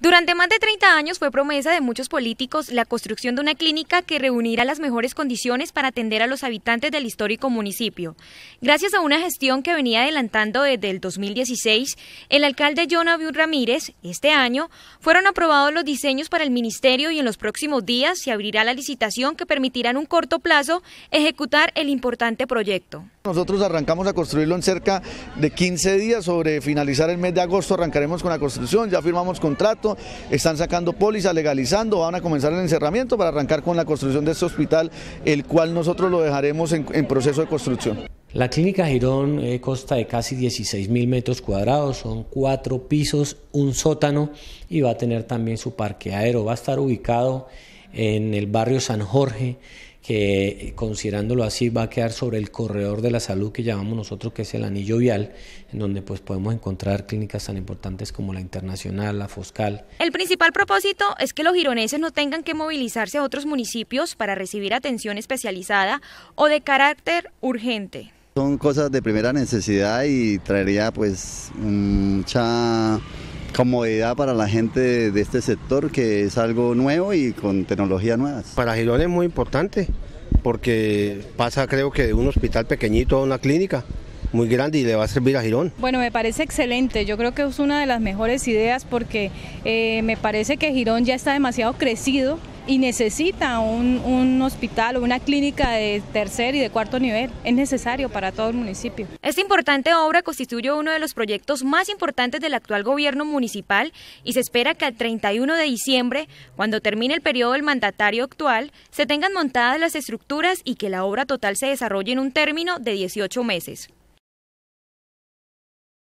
Durante más de 30 años fue promesa de muchos políticos la construcción de una clínica que reunirá las mejores condiciones para atender a los habitantes del histórico municipio. Gracias a una gestión que venía adelantando desde el 2016, el alcalde John Ramírez, este año, fueron aprobados los diseños para el ministerio y en los próximos días se abrirá la licitación que permitirá en un corto plazo ejecutar el importante proyecto. Nosotros arrancamos a construirlo en cerca de 15 días, sobre finalizar el mes de agosto arrancaremos con la construcción, ya firmamos contrato, están sacando póliza, legalizando, van a comenzar el encerramiento para arrancar con la construcción de este hospital, el cual nosotros lo dejaremos en, proceso de construcción. La clínica Girón eh, consta de casi 16 mil metros cuadrados, son cuatro pisos, un sótano y va a tener también su parqueadero, va a estar ubicado en el barrio San Jorge, que considerándolo así va a quedar sobre el corredor de la salud que llamamos nosotros que es el anillo vial, en donde pues podemos encontrar clínicas tan importantes como la Internacional, la Foscal. El principal propósito es que los gironeses no tengan que movilizarse a otros municipios para recibir atención especializada o de carácter urgente. Son cosas de primera necesidad y traería pues mucha comodidad para la gente de este sector, que es algo nuevo y con tecnologías nuevas. Para Girón es muy importante, porque pasa creo que de un hospital pequeñito a una clínica muy grande y le va a servir a Girón. Bueno, me parece excelente, yo creo que es una de las mejores ideas porque eh, me parece que Girón ya está demasiado crecido y necesita un, hospital o una clínica de tercer y de cuarto nivel. Es necesario para todo el municipio. Esta importante obra constituye uno de los proyectos más importantes del actual gobierno municipal y se espera que al 31 de diciembre, cuando termine el periodo del mandatario actual, se tengan montadas las estructuras y que la obra total se desarrolle en un término de 18 meses.